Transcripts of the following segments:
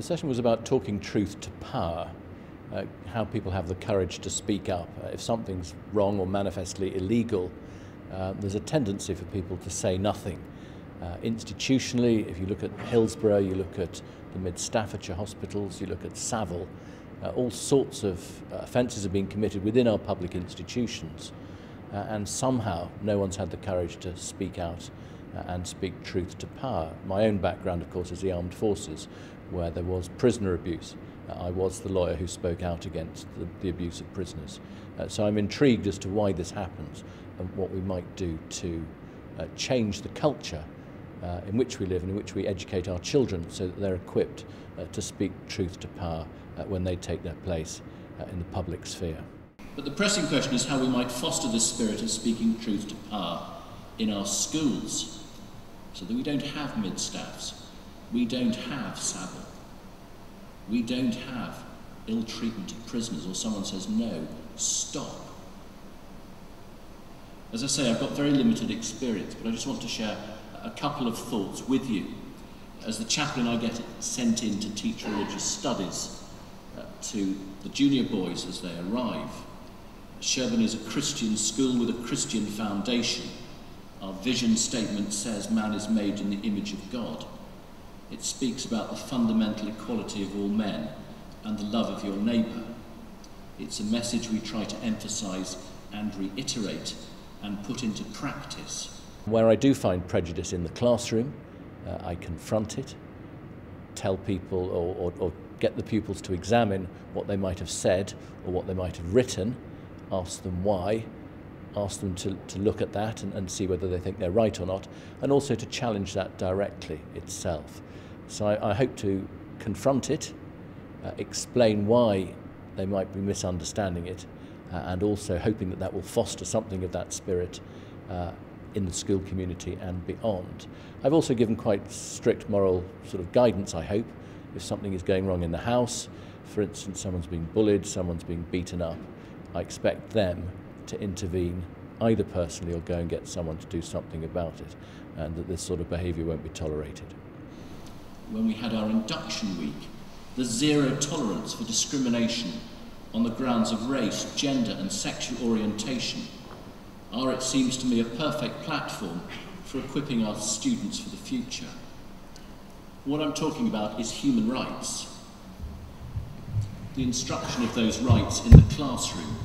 The session was about talking truth to power, uh, how people have the courage to speak up. Uh, if something's wrong or manifestly illegal, uh, there's a tendency for people to say nothing. Uh, institutionally, if you look at Hillsborough, you look at the Mid Staffordshire hospitals, you look at Savile, uh, all sorts of uh, offences are being committed within our public institutions. And somehow no one's had the courage to speak out and speak truth to power. My own background, of course, is the armed forces, where there was prisoner abuse. Uh, I was the lawyer who spoke out against the, the abuse of prisoners. Uh, so I'm intrigued as to why this happens and what we might do to uh, change the culture uh, in which we live and in which we educate our children so that they're equipped uh, to speak truth to power uh, when they take their place in the public sphere. But the pressing question is how we might foster this spirit of speaking truth to power in our schools so that we don't have mid-staffs, we don't have Savile, we don't have ill treatment of prisoners or someone says, no, stop. As I say, I've got very limited experience, but I just want to share a couple of thoughts with you. As the chaplain, I get sent in to teach religious studies uh, to the junior boys as they arrive. Sherborne is a Christian school with a Christian foundation. Our vision statement says man is made in the image of God. It speaks about the fundamental equality of all men and the love of your neighbour. It's a message we try to emphasise and reiterate and put into practice where I do find prejudice in the classroom, uh, I confront it, tell people or, or, or get the pupils to examine what they might have said or what they might have written, ask them why, ask them to, to look at that and, and see whether they think they're right or not, and also to challenge that directly itself. So I, I hope to confront it, uh, explain why they might be misunderstanding it, uh, and also hoping that that will foster something of that spirit uh, in the school community and beyond. I've also given quite strict moral sort of guidance, I hope, if something is going wrong in the house, for instance, someone's being bullied, someone's being beaten up, I expect them to intervene either personally or go and get someone to do something about it, and that this sort of behaviour won't be tolerated. When we had our induction week, the zero tolerance for discrimination on the grounds of race, gender, and sexual orientation are, it seems to me, a perfect platform for equipping our students for the future. What I'm talking about is human rights. The instruction of those rights in the classroom,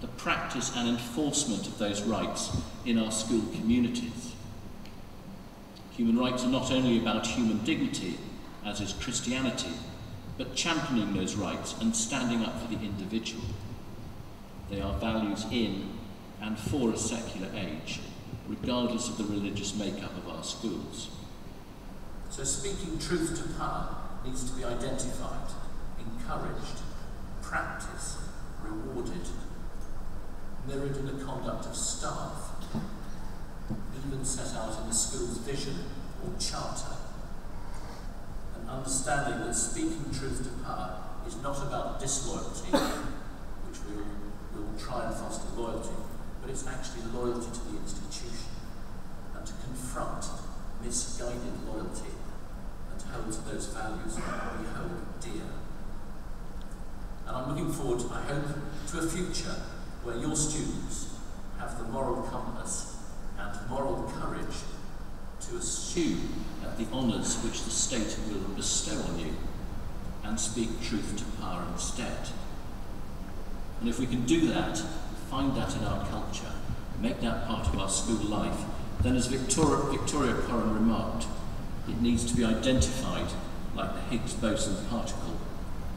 the practice and enforcement of those rights in our school communities. Human rights are not only about human dignity, as is Christianity, but championing those rights and standing up for the individual. They are values in and for a secular age, regardless of the religious makeup of our schools. So speaking truth to power needs to be identified, encouraged, practiced, rewarded, mirrored in the conduct of staff, even set out in the school's vision or charter. An understanding that speaking truth to power is not about disloyalty, which we will, we will try and foster loyalty, but it's actually loyalty to the institution and to confront misguided loyalty and to hold to those values that we hold dear. And I'm looking forward, I hope, to a future where your students have the moral compass and moral courage to assume the honours which the state will bestow on you and speak truth to power instead. And if we can do that, find that in our culture, make that part of our school life, then as Victoria, Victoria Coren remarked, it needs to be identified like the Higgs boson particle,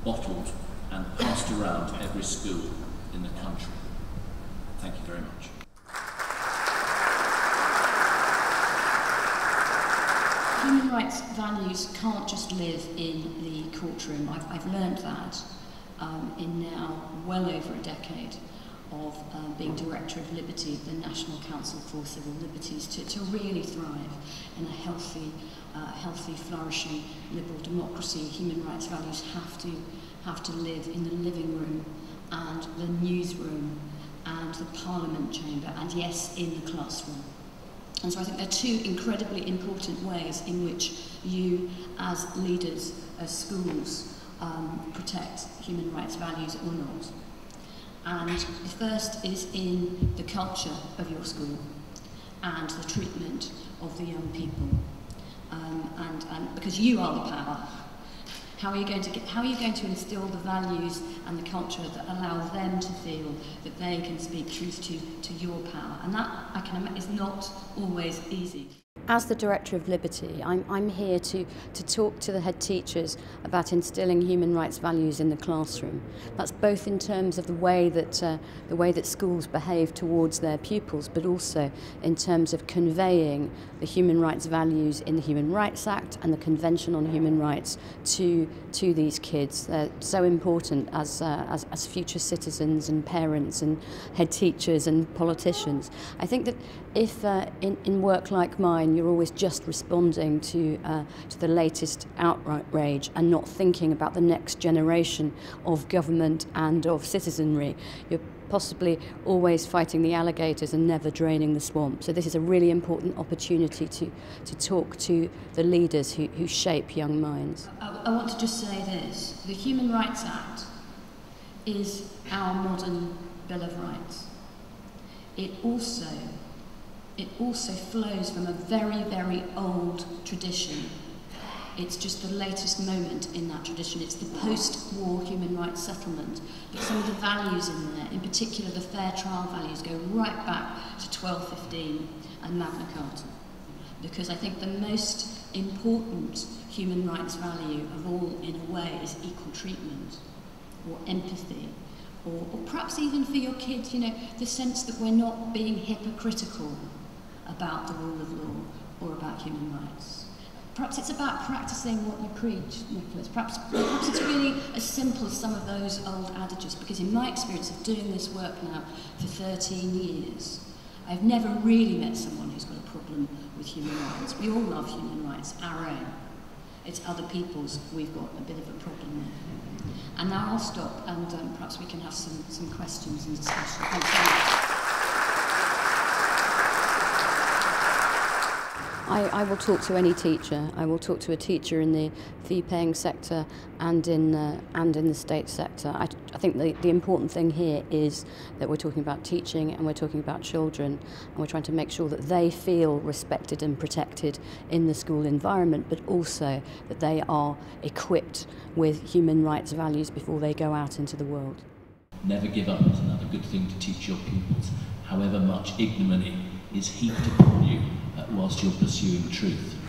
bottled and passed around every school in the country. Thank you very much. Human rights values can't just live in the courtroom. I've, I've learned that um, in now well over a decade of um, being Director of Liberty, the National Council for Civil Liberties, to, to really thrive in a healthy, uh, healthy, flourishing liberal democracy. Human rights values have to, have to live in the living room and the newsroom and the parliament chamber and yes, in the classroom. And so I think there are two incredibly important ways in which you, as leaders as schools um, protect human rights values or not. And the first is in the culture of your school and the treatment of the young people. Um, and, and because you are the power, How are you going to get, how are you going to instill the values and the culture that allow them to feel that they can speak truth to, to your power? And that I can, is not always easy. As the Director of Liberty, I'm, I'm here to, to talk to the head teachers about instilling human rights values in the classroom. That's both in terms of the way that, uh, the way that schools behave towards their pupils, but also in terms of conveying the human rights values in the Human Rights Act and the Convention on Human Rights to, to these kids. They're so important as, uh, as, as future citizens and parents and head teachers and politicians. I think that if uh, in, in work like mine, you're always just responding to, uh, to the latest outrage and not thinking about the next generation of government and of citizenry. You're possibly always fighting the alligators and never draining the swamp. So this is a really important opportunity to, to talk to the leaders who, who shape young minds. I, I want to just say this. The Human Rights Act is our modern Bill of Rights. It also it also flows from a very, very old tradition. It's just the latest moment in that tradition. It's the post-war human rights settlement. But some of the values in there, in particular the fair trial values, go right back to 1215 and Magna Carta. Because I think the most important human rights value of all, in a way, is equal treatment or empathy or, or perhaps even for your kids, you know, the sense that we're not being hypocritical about the rule of law or about human rights. Perhaps it's about practicing what you preach, Nicholas. Perhaps, perhaps it's really as simple as some of those old adages, because in my experience of doing this work now for 13 years, I've never really met someone who's got a problem with human rights. We all love human rights, our own. It's other people's we've got a bit of a problem with. And now I'll stop and um, perhaps we can have some, some questions and discussion. Thank you. I, I will talk to any teacher. I will talk to a teacher in the fee-paying sector and in uh, and in the state sector. I, I think the, the important thing here is that we're talking about teaching and we're talking about children and we're trying to make sure that they feel respected and protected in the school environment, but also that they are equipped with human rights values before they go out into the world. Never give up is another good thing to teach your pupils, however much ignominy is heaped upon you Uh, whilst you're pursuing truth.